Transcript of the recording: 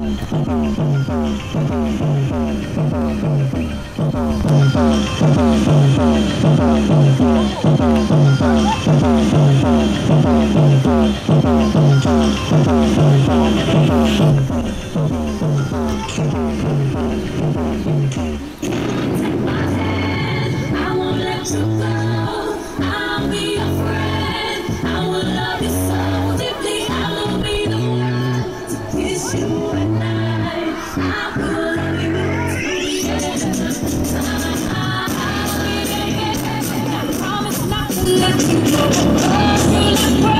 I you go. I'll be your friend. I will love you so deeply. I will be the one to kiss you at night. I will love you I promise not to let you go.